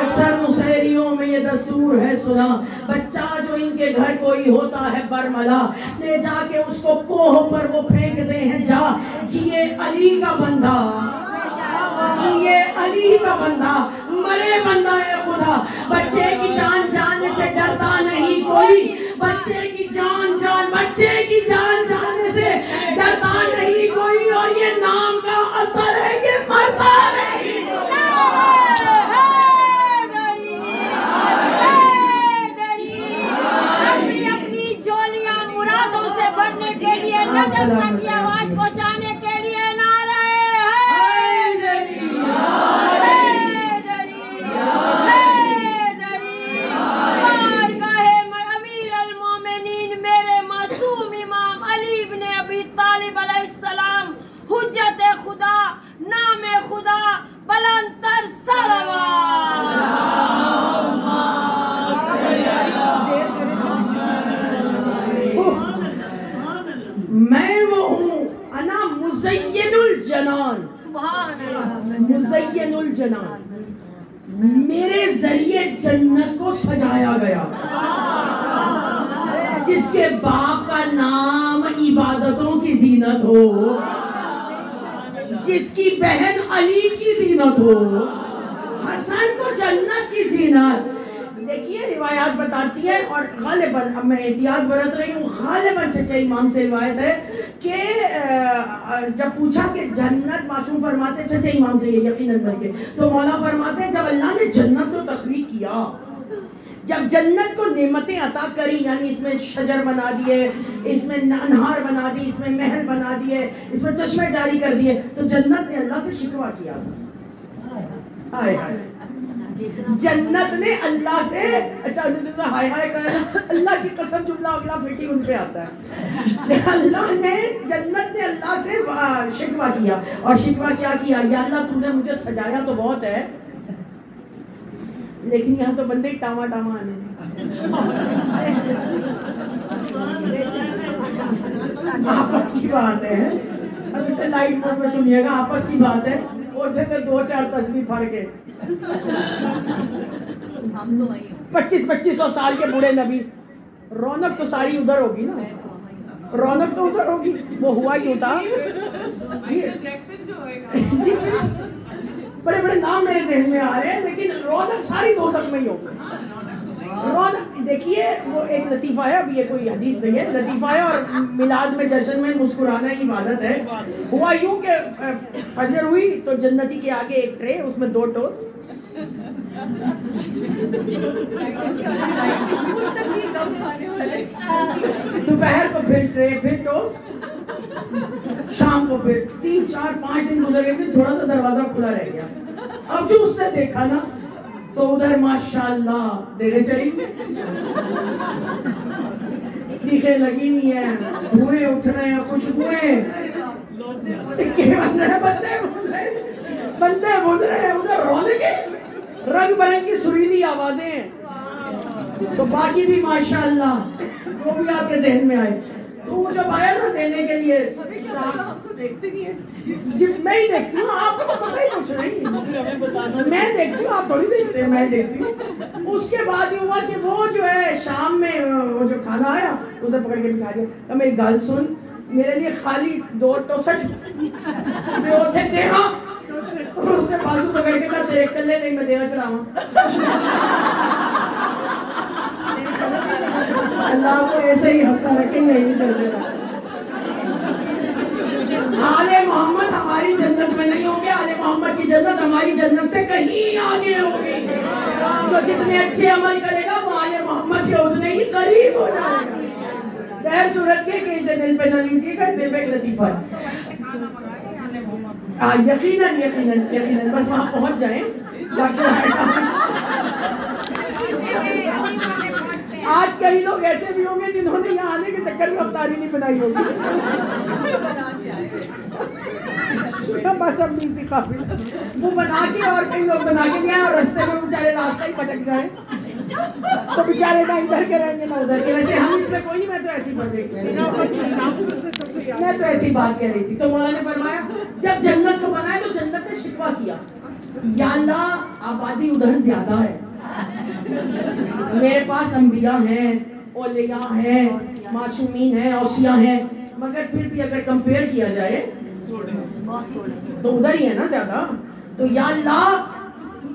अक्सर मुसहरियों में ये दस्तूर है, सुना। बच्चा जो इनके घर कोई होता है, बरमला, ले जाके उसको कोह पर वो फेंकते हैं, जा। जिए अली का बंदा। जिए अली का बंदा। मरे बंदा है खुदा। बच्चे की जान जाने से डरता कोई बच्चे की जान जान, बच्चे की जान, जाने से डरता नहीं कोई, और ये नाम का असर है कि मरता नहीं अपनी अपनी जोलियाँ मुरादों से भरने के लिए नज़र तक मुजय्यनुल मेरे ज़रिए जन्नत को सजाया गया। जिसके बाप का नाम इबादतों की जीनत हो। जिसकी बहन अली की जीनत हो। हसन को जन्नत की जीनत। देखिए, रिवायात बताती है और गालिबन, अब मैं एहतियात बरत रही हूँ। गालिबन सच्चे इमाम से रिवायत है? जब पूछा कि जन्नत मासूम फरमाते सच्चे इमाम से ये यकीनन बन के तो मौला फरमाते, जब अल्लाह ने जन्नत को तखलीक किया, जब जन्नत को नेमतें अता करी, यानी इसमें शजर बना दिए, इसमें अनहार बना दी, इसमें महल बना दिए, इसमें चश्मे जारी कर दिए तो जन्नत ने अल्लाह से शिकवा किया। था हाय हाय। जन्नत ने अल्लाह से अच्छा उन्होंने हाय हाय कहा अल्लाह की कसम जुमला अगला फिर उन पे आता है। अल्लाह ने, जन्नत ने अल्लाह से शिकवा किया। और शिकवा क्या किया? या अल्लाह तूने मुझे सजाया तो बहुत है। लेकिन यहाँ तो बंदे ही टामा टामा आने आपस की बात है। अब इसे लाइट मोड में सुनिएगा, आपस की बात है। और जगह दो चार तस्वीर फाड़ के। पच्चीस पच्चीस सौ साल के बूढ़े नबी। रौनक तो सारी उधर होगी ना। रौनक तो उधर होगी। वो हुआ ही होता। <laughs> बड़े बड़े नाम मेरे जहन में आ रहे हैं लेकिन रौनक सारी दो तक में ही होगी। रौनक देखिए, वो एक लतीफ़ा है अब ये कोई हदीस नहीं है। लतीफ़ा है और मिलाद में, जश्न में मुस्कुराना ही इबादत है। हुआ यूँ कि फजर हुई तो जन्नती के आगे एक ट्रे, उसमें दो टोस्ट दोपहर को फिर ट्रे, फिर टोस्ट शाम को फिर तीन, चार, पाँच दिन गुजर गए, फिर थोड़ा सा दरवाज़ा खुला रह गया। अब जो उसने देखा ना तो उधर माशाल्लाह देरे चढ़ी सीखें लगी हुई है। धुएँ उठ रहे हैं खुशबुएँ बन रहे हैं? बंदे बंदे बोल रहे हैं, उधर रौनके रंग बिरंगी सुरीली आवाज़ें तो बाकी भी माशाल्लाह, वो भी आपके जहन में आए। तो जब आया ना देने के लिए। जी मैं ही देखती हूँ आपको तो पता ही कुछ नहीं। मैं देखती हूँ आप थोड़ी देखते हैं मैं देखती हूँ। उसके बाद ये हुआ कि वो जो है शाम में वो जो खाना आया उसे पकड़ के बिठा दिया। तो मेरी गाल सुन मेरे लिए खाली दो टोसट जो थे देहा और उसने बाजू पकड़ के कहा तेरे कल्ले नहीं मैं देवा चढ़ावा अल्लाह को ऐसे ही हंसता रखेंगे यही कर देना आले मोहम्मद हमारी जन्नत में नहीं होंगे, आले मोहम्मद की जन्नत हमारी जन्नत से कहीं आगे होगी। जो जितने अच्छे अमल करेगा, वो आले मोहम्मद के उतने ही करीब हो जाएगा। खैर सूरत के कहीं से दिल पे न लीजिएगा, सिर्फ़ एक लतीफा है। हाँ यकीनन यकीनन यकीनन। बस वहाँ पहुँच जाएँ बाकी आज कई लोग ऐसे भी होंगे जिन्होंने यहाँ आने के चक्कर में अवतारी नहीं बनाई होगी। अब नहीं सीखा वो बना के और कई लोग बना के आए और रास्ते में बेचारे रास्ता ही भटक जाए। तो बेचारे ना इधर के रहेंगे ना उधर के। वैसे हम इसमें कोई, मैं तो ऐसी बात। मैं तो ऐसी बात कह रही थी। तो मौला ने फरमाया, जब जन्नत को बनाया तो जन्नत ने शिकवा किया। या आबादी उधर ज़्यादा है। मेरे पास अंबिया हैं ओलिया हैं, मासूमीन हैं, औसिया हैं, मगर फिर भी अगर कंपेयर किया जाए तो उधर ही है ना ज़्यादा। तो या अल्लाह,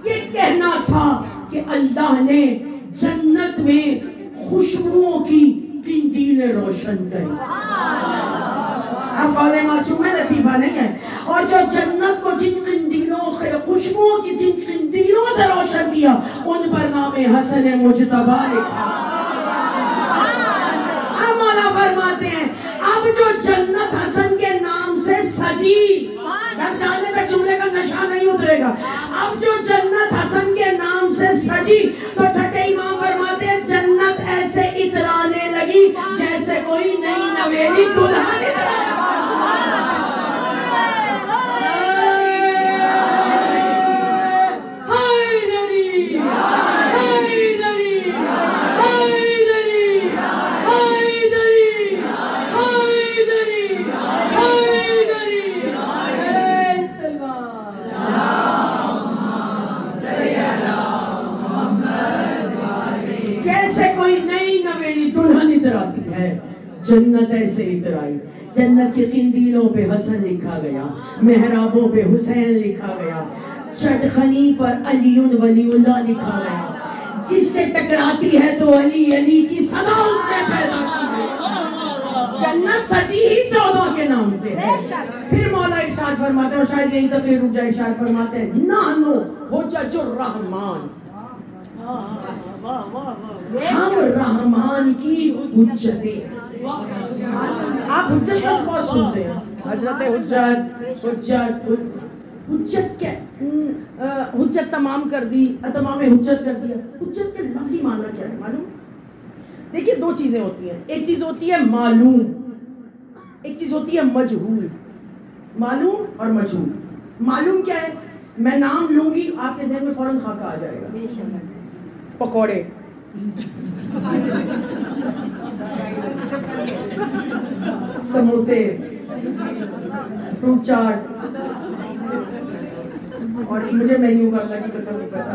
ये कहना था कि अल्लाह ने जन्नत में खुशबुओं की किंडीलें रोशन करी। अब कौले मासूम में लतीफा नहीं है। और जो जन्नत को जिन किंडीलों से खुशबुओं की जिन किंडीलों से रोशन किया, उन पर नाम हसन मुजतबा लिखा। अब मौला फरमाते हैं, अब जो जन्नत हसन के नाम से सजी जाने तक जुमले का नशा नहीं उतरेगा। अब जो गया। मेहराबों पे हुसैन लिखा गया। चटखनी पर अलीउन वलीउल्लाह लिखा गया। जिससे टकराती है तो अली अली की सदा उसमें पैदा की गई। जन्नत सजी ही चौदह के नाम से है। फिर मौला इरशाद फरमाते हैं शायद यहीं तक रुक जाए, इरशाद फरमाते हैं, नानो हुज्जतुर रहमान हम रहमान की हुज्जतें आप हुज्जत का बहुत सुनते हैं। हज़रत हुज्जत हुज्जत हुज्जत क्या हम्म, हुज्जत तमाम कर दी। तमाम हुज्जत कर दिया हुज्जत के लफ्जी माना क्या है? मालूम? देखिए दो चीज़ें होती हैं। एक चीज़ होती है मालूम। एक चीज़ होती है मजहूल। मालूम और मजहूल। मालूम क्या है? मैं नाम लूँगी आपके जहन में फ़ौरन खाका आ जाएगा। पकौड़े। <laughs> समोसे। फ्रूट चाट और मुझे मेन्यू का अल्लाह की कसम नहीं पता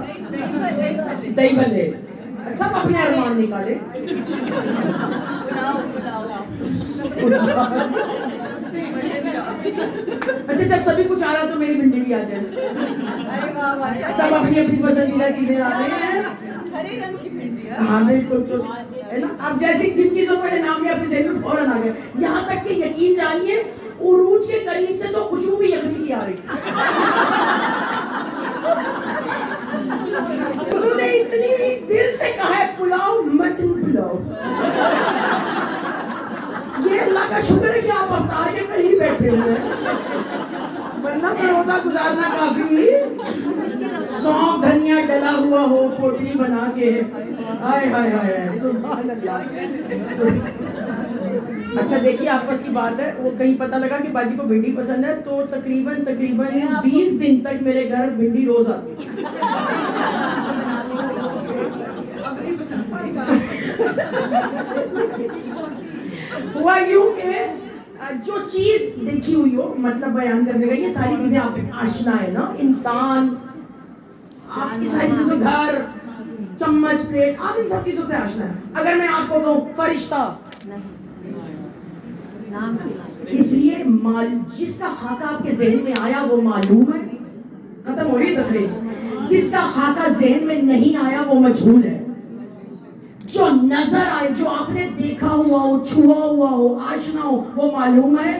दही भल्ले सब अपने अरमान निकाले। अच्छा जब सभी कुछ आ रहा है तो मेरी भिंडी भी आ जाए। सब अपनी अपनी पसंदीदा चीज़ें आ रही हैं। हरे रंग की है हाँ बिल्कुल तो है ना? अब जैसी जिन चीज़ों का नाम लिया अपने जहन में फ़ौरन आ गया यहाँ तक कि यकीन जानिए, उरूज के करीब से तो खुशबू भी यखनी की आ रही <laughs> उन्होंने इतनी दिल से कहा है, पुलाव, मटन पुलाव। ये अल्लाह का शुक्र है कि आप अवतार के करीब बैठे हुए हैं। वरना तो रोजा गुजारना काफ़ी। सौंफ धनिया डला हुआ हो पोटली बना के। हाय हाय हाय अच्छा देखिए आपस की बात है। वो कहीं पता लगा कि बाजी को भिंडी पसंद है तो तकरीबन तकरीबन 20 दिन तक मेरे घर भिंडी रोज आती हुआ यूँ कि जो चीज़ देखी हुई हो मतलब बयान करने का, ये सारी चीज़ें आप आशना है ना? इंसान, आपकी सारी चीज़ें घर, चम्मच, प्लेट, आप इन सब चीज़ों से आशना है। अगर मैं आपको कहूँ, फरिश्ता। इसलिए माल, जिसका खाका आपके जहन में आया, वो मालूम है। खत्म हो रही तफरी जिसका खाका जहन में नहीं आया, वो मजहूल है। जो नज़र आए, जो आपने देखा हुआ हो, छुआ हुआ हो आशना हो, वो मालूम है?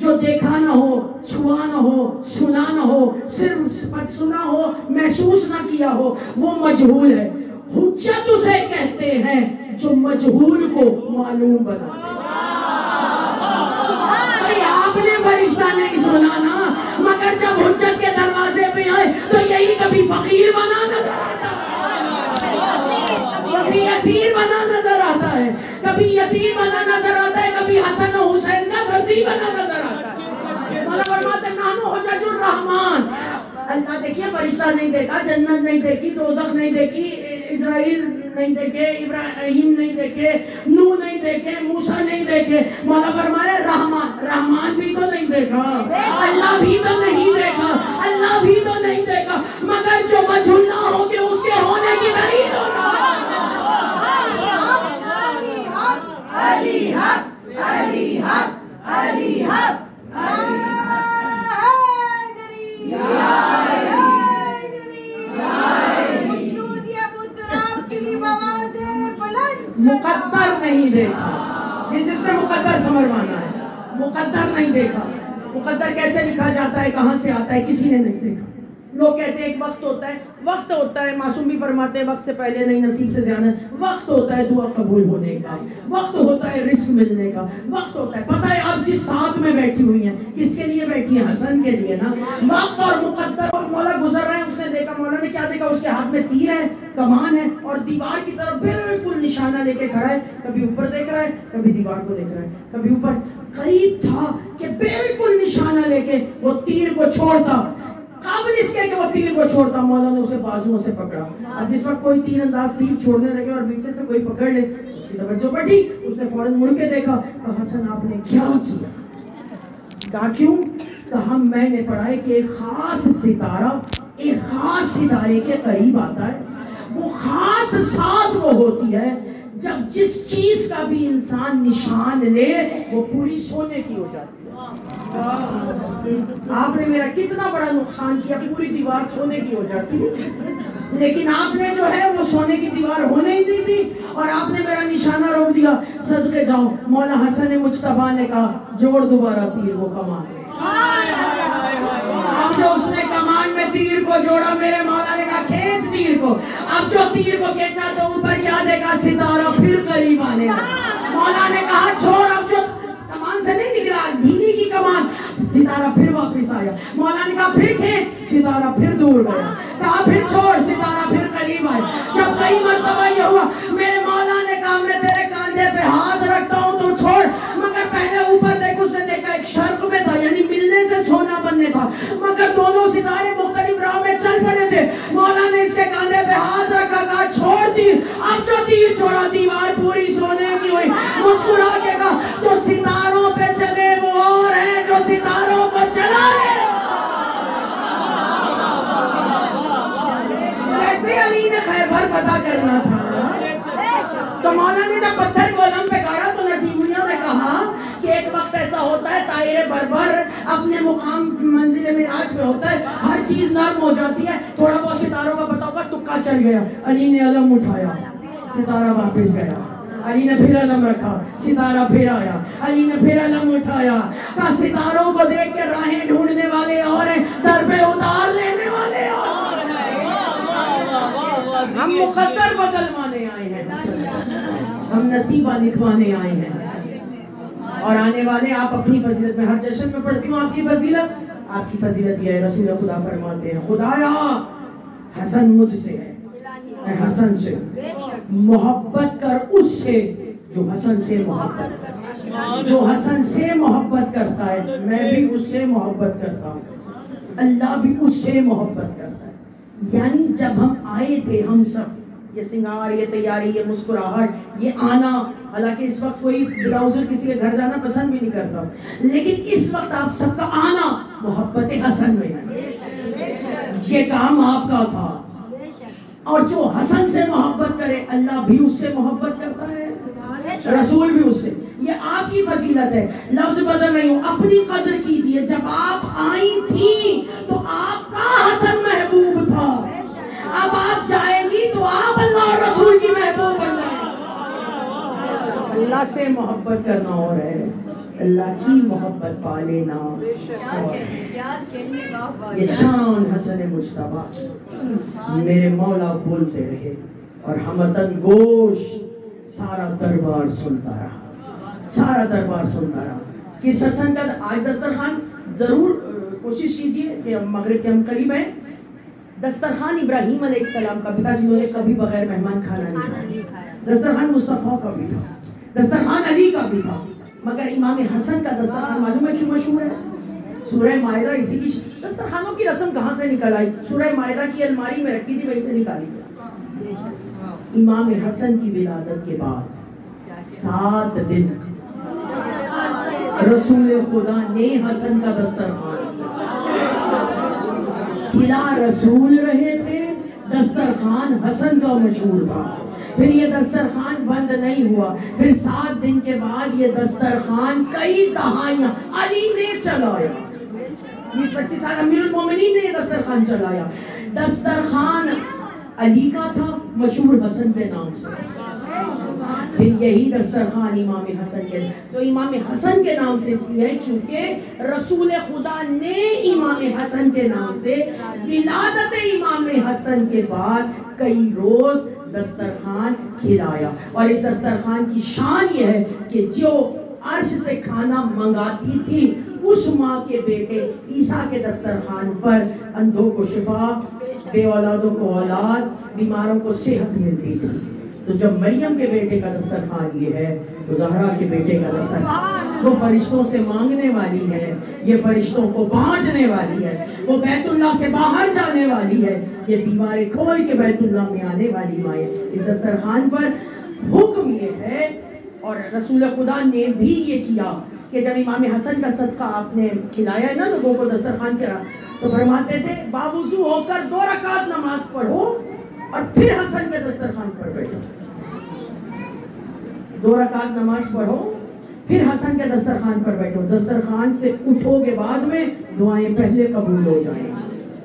जो देखा ना हो, छुआ ना हो, सुना ना हो, सिर्फ़ सुना हो, महसूस ना किया हो, वो मजहूल है। हुज्जत उसे कहते हैं, जो मजहूल को मालूम बना आपने फरिश्ता नहीं सुना ना, मगर जब हुज्जत के दरवाजे पे आए तो यही कभी फकीर बना नज़र आता कभी असीर बना नज़र आता है, कभी यतीम बना नज़र आता है, कभी हसन और हुसैन का दर्जी बना नज़र आता है। फरमाते नानो हुज्जतुर रहमान। अल्लाह देखिए, फरिश्ता नहीं देखा, जन्नत नहीं देखी, दोजख नहीं देखी, इजराइल नहीं देखे, इब्राहिम नहीं देखे नू नहीं देखे, मूसा नहीं देखे। मौला फरमाए रहमान रहमान भी तो नहीं देखा। अल्लाह भी तो नहीं देखा, अल्लाह भी तो नहीं देखा। मगर जो मजहूल ना हो, कि उसके होने की नहीं अली हक अली हक अली हक। मुकद्दर नहीं देखा। जिसने मुकद्दर समझ माना है। मुकद्दर नहीं देखा। मुकद्दर कैसे लिखा जाता है, कहाँ से आता है, किसी ने नहीं देखा। लोग कहते हैं एक वक्त होता है, वक्त होता है, मासूम भी फरमाते हैं, वक्त से पहले नहीं, नसीब से ज़्यादा वक्त होता है दुआ कबूल होने का, वक्त होता है रिस्क मिलने का, वक्त होता है। पता है आप जिस साथ में बैठी हुई हैं, किसके लिए बैठी हैं? हसन के लिए ना। वक्त और मुकद्दर और मौला गुजर रहा है, उसने देखा, मौला ने क्या देखा? उसके हाथ में तीर है, कमान है और दीवार की तरफ़ बिल्कुल निशाना लेके खड़ा है। कभी ऊपर देख रहा है, कभी दीवार को देख रहा है। कभी ऊपर। करीब था कि बिल्कुल निशाना लेके वो तीर को छोड़ता। काबिल इसके कि वो तीर को छोड़ता, मौला ने उसे बाजुओं से पकड़ा। अब जिस वक्त कोई तीर अंदाज तीर छोड़ने लगे और पीछे से कोई पकड़ ले, उसकी तवज्जो बढ़ी, उसने फ़ौरन मुड़ के देखा, कहा, हसन, आपने क्या किया? कहा, क्यों? कहा, मैंने पढ़ा है कि एक खास सितारा, एक खास सितारे के करीब आता है। वो खास साथ वो होती है, जब जिस चीज़ का भी इंसान निशान ले, वो पूरी सोने की हो जाती है। आपने मेरा कितना बड़ा नुकसान किया, पूरी दीवार सोने की हो जाती लेकिन आपने जो है, वो सोने की दीवार होने ही दी थी और आपने मेरा निशाना रोक दिया। सदके जाओ। मौला हसन मुश्तबा ने कहा, जोड़ दोबारा तीर को कमान अब जो उसने कमान में तीर को जोड़ा, मेरे मौला ने कहा, खींच तीर को। अब जो तीर को खेचा तो ऊपर क्या देखा सितारा फिर करीब आने मौला ने कहा, छोड़, अब जो कमान से नहीं कमान सितारा फिर वापस आया। मौला ने कहा फिर खींच सितारा फिर दूर गया। कहा फिर छोड़, सितारा फिर करीब आए जब कई मरतबा ये हुआ, मेरे मौला ने कहा मैं तेरे कांधे पे हाथ रखता हूँ, तू छोड़। मगर पहले ऊपर देख, उसने देखा एक शर्क में था, यानी मिलने से सोना बनने था। मगर दोनों सितारे मुख्तलिफ़ राह में चल पड़े थे। मौला ने इसके कांधे पे हाथ रखा, कहा, छोड़ तीर अब जो तीर छोड़ा, दीवार पूरी सोने की हुई। मुस्कुरा पता करना था। तो जब पत्थर को पे गाड़ा तो ने कहा कि एक वक्त ऐसा होता है बरबर अपने मुकाम मंजिल में आज होता है, हर चीज़ नर्म हो जाती है। थोड़ा बहुत सितारों का पता होगा, तुक्का चल गया। अली ने अलम उठाया, सितारा वापस गया। अली ने फिर अलम रखा, सितारा फिर आया। अली ने फिर अलम उठाया। कहा, सितारों को देख के राहें ढूँढने वाले और दर पे उतार लेने वाले और हम मुकद्दर बदलवाने आए हैं। हम नसीबा लिखवाने आए हैं। और आने वाले आप अपनी फजीलत में हर जश्न में पढ़ती हूँ आपकी फजीलत। आपकी फजीलत यह है रसूल खुदा फरमाते हैं खुदाया हसन मुझसे है। मैं हसन से मोहब्बत कर उससे जो हसन से मोहब्बत जो हसन से मोहब्बत करता है मैं भी उससे मोहब्बत करता हूँ। अल्लाह भी उससे मोहब्बत करता है। यानी जब हम आए थे, हम सब, ये सिंगार, ये तैयारी, ये मुस्कुराहट, ये आना, हालाँकि इस वक्त कोई ब्राउज़र किसी के घर जाना पसंद भी नहीं करता। लेकिन इस वक्त आप सबका आना मोहब्बत हसन में ये काम आपका था। और जो हसन से मोहब्बत करे, अल्लाह भी उससे मोहब्बत करता है। रसूल भी उससे। ये आपकी फजीलत है। लफ्ज बदल रही हूँ। अपनी कदर कीजिए। जब आप आई थी अल्लाह से मोहब्बत करना और है। अल्लाह की मोहब्बत पा लेना। ये शान हसन मुश्तबा। मेरे मौला बोलते रहे और हमतन गोश सारा दरबार सुनता रहा। सारा दरबार सुनता रहा। किस हसन का आज दस्तरखान? ज़रूर कोशिश कीजिए कि हम मगरिब के हम करीब हैं। दस्तरखान इब्राहिम अलैहिस्सलाम का भी था जिन्होंने कभी बगैर मेहमान खाना नहीं खाया। दस्तरखान मुस्तफ़ा का भी था दस्तरखान अली का भी था। मगर इमाम हसन का दस्तरखान मालूम है क्यों मशहूर है? सूरह मायदा इसी की दस्तरखानों की रस्म कहाँ से निकल आई? सूरह मायदा की अलमारी में रखी थी वहीं से निकाली। इमाम हसन की विलादत के बाद सात दिन रसूल खुदा ने हसन का दस्तरखान खिला रसूल रहे थे दस्तरखान हसन का मशहूर था। फिर ये दस्तरखान बंद नहीं हुआ। फिर सात दिन के बाद ये दस्तरखान कई दहाइयाँ अली ने चलाया। बीस पच्चीस साल अमीरुल मोमिनीन ने दस्तरखान चलाया। दस्तरखान अली का था, मशहूर हसन के नाम से। फिर यही दस्तरखान इमाम हसन के। तो इमाम हसन के नाम से इसलिए है क्योंकि रसूल खुदा ने इमाम हसन के नाम से विलादत इमाम हसन के बाद कई रोज दस्तरखान खिलाया। और इस दस्तरखान की शान यह है कि जो अर्श से खाना मंगाती थी, उस माँ के बेटे ईसा के दस्तरखान पर अंधों को शिफा बे औलादों को औलाद, बीमारों को सेहत मिलती थी। तो जब मरियम के बेटे का दस्तरखान ये है तो जहरा के बेटे का दस्तरखान, वो फरिश्तों से मांगने वाली है, ये फरिश्तों को बांटने वाली है, वो बैतुल्ला से बाहर जाने वाली है, ये दीवारें खोल के बैतुल्ला में आने वाली माए। इस दस्तरखान पर हुक्म ये है, और रसूल खुदा ने भी ये किया कि जब इमाम हसन का सदका आपने खिलाया ना लोगों को दस्तरखान करा तो फरमाते थे, बावजू होकर दो रकात नमाज़ पढ़ो, और फिर हसन के दस्तरखान पर बैठो। दो रकात नमाज़ पढ़ो, फिर हसन के दस्तरखान पर बैठो। दस्तरखान से उठोगे बाद में दुआएँ पहले कबूल हो जाएँ।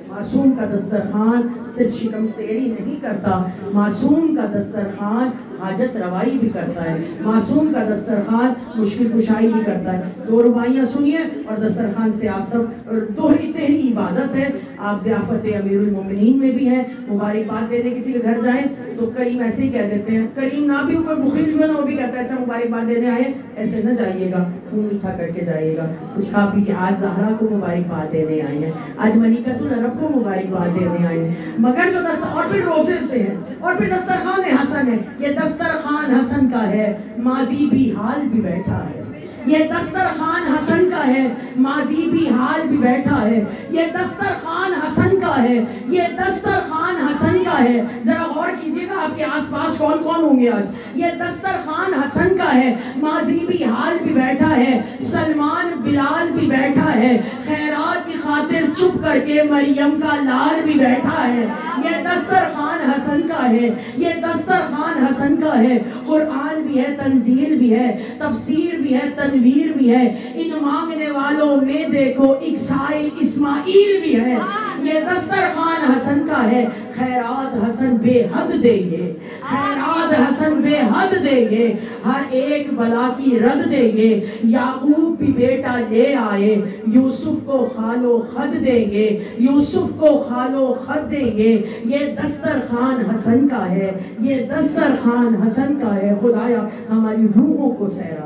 मासूम का दस्तरखान सिर्फ़ शिकम सेरी नहीं करता, मासूम का दस्तरखान हाजत रवाई भी करता है, मासूम का दस्तरखान मुश्किल कुशाई भी करता है। दो रुबाइयाँ सुनिए और दस्तरखान से आप सब दोहरी तेहरी इबादत है। आप ज़ियाफ़त अमीरुल मोमिनीन में भी है, मुबारकबाद देने किसी के घर जाए तो करीम ऐसे ही कह देते हैं, करीम ना भी हो, कोई भी हो ना, वो भी कहता है अच्छा मुबारकबाद देने आए, ऐसे न जाइएगा मुँह मीठा करके जाइएगा, कुछ खा पी के आज जहरा को मुबारकबाद देने आए हैं, आज मलिकतुल अरब को मुबारकबाद देने आए हैं। मगर जो दस्त, और फिर रोज़े से है, और फिर दस्तरखान हसन है, ये दस्तरखान हसन का है, माजी भी हाल भी बैठा है। ये दस्तरखान हसन का है, माजी भी हाल भी बैठा है। ये दस्तरखान हसन का है, ये दस्तरखान हसन का है। जरा कीजिएगा, आपके आसपास कौन कौन होंगे आज? ये दस्तरखान हसन का है, माजी भी हाल भी बैठा है, सलमान बिलाल भी बैठा है, खैरात की खातिर चुप करके मरियम का लाल भी बैठा है। ये दस्तरखान हसन का है, ये दस्तरखान हसन का है। कुरान भी है, तंजील भी है, तफसीर भी है, तनवीर भी है। इन मांगने वालों में देखो, इकसाइल इस्माइल भी है। ये दस्तरखान हसन का है। खैरात हसन बेहद देंगे। खैरात हसन बेहद देंगे। हर एक बला की रद देंगे। याकूब भी बेटा ले आए। यूसुफ को खालो खद देंगे। यूसुफ को खालो खद देंगे। ये दस्तरखान हसन का है। ये दस्तरखान हसन का है। खुदाया, हमारी रूहों को फरमा।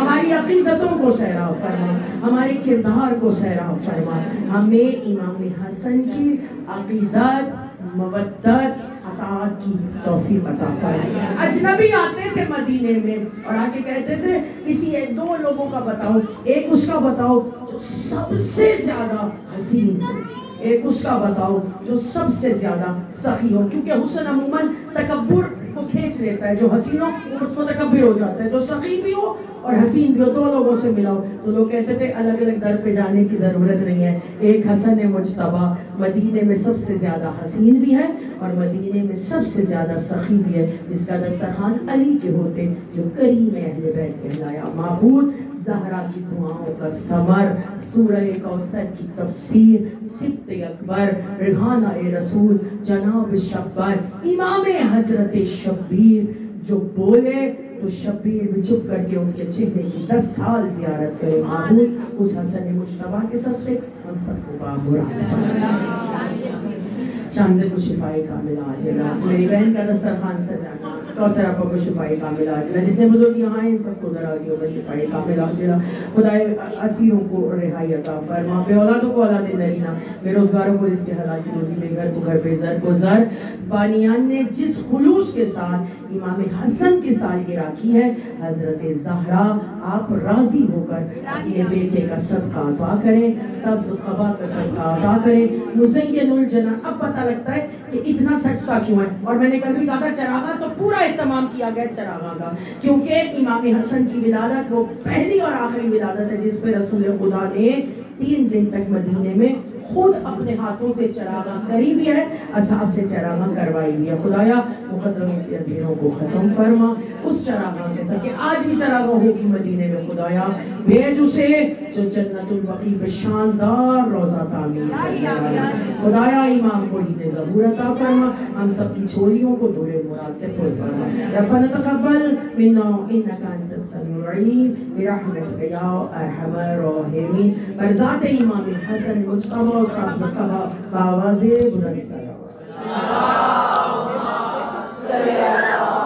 हमारी अकीदतों को सैराब फरमा। हमारे किरदार को सैराब फरमा। हमें इमाम हसन की अकीदत मवदत अतात की तौफीक अता अजनबी आते थे मदीने में और आके कहते थे किसी एक दो लोगों का बताओ, एक उसका बताओ जो सबसे ज़्यादा हसीन। एक उसका बताओ जो सबसे ज़्यादा सखी हो क्योंकि हुसन अमूमन तकब्बुर को खींच लेता है। जो हसीन हो वो मुतकब्बिर हो जाता है। तो सखी भी हो और हसीन भी हो, दो लोगों से मिलाओ। तो लोग कहते थे अलग अलग दर पे जाने की ज़रूरत नहीं है। एक हसन है मुशतबा मदीने में सबसे ज़्यादा हसीन भी है और मदीने में सबसे ज़्यादा सखी भी है। जिसका दस्तरखान अली के होते, जो करीम अहले बैत कहलाया। महबूद जहरा की दुआओं का समर सूरह कौसर की तफसीर सिब्त अकबर रिहाना ए रसूल जनाब शब्बर इमाम हज़रत शब्बीर जो बोले तो शब्बीर भी चुप करके उसके चेहरे की दस साल जियारत करे महबूब उस हसन मुशतबा के सबसे हम सबको बाबुरा। शाम से कुछ शिफाई का मिला आजला मेरी बहन का दस्तरखान सजाना कौसर आपको को शिफाई का मिला। आजला जितने बुज़ुर्ग यहाँ हैं, इन सबको दराजियों में शिफाई का मिला। आजला खुदा असीरों को रिहाई अता फरमा। बे औलादों को औलाद नरीना बेरोजगारों को इसके हलाकी रोजी बेघर को घर पे जर को जर। बानियान ने जिस खुलूस के साथ इमाम हसन की सालगिरह की है, हज़रत जहरा, आप राज़ी होकर अपने बेटे का सदका अता करें। सब्ज खबा का सदका अता करें। मुजैनुल जना अब पता लगता है कि इतना सचता क्यों है? और मैंने कल भी कहा था, चरागा तो पूरा इस्तेमाल किया गया चरागा का, क्योंकि इमाम हसन की विलादत वो पहली और आखिरी विलादत है जिस पर रसूल खुदा ने तीन दिन तक मदीने में खुद अपने हाथों से चरागा करी भी है। असाब से चरागा करवाई भी है। खुदाया मुकदमों के अंधेरों को खत्म फरमा। उस चरागा के सके आज भी चरागा होगी मदीने में खुदाया। भेज उसे जो जन्नतुल बकी पे शानदार रोजा तामीर खुदाया इमाम को इसने जबूर अता फरमा। हम सबकी छोरियों को दूरे मुराद से पुर फरमा। रब्बना तकब्बल, मिन्ना इन्नका अंतस समीउल अलीम बिरहमतिका या अरहमर राहिमीन। बरज़ात इमाम Hasan Mujtaba Allahumma salli ala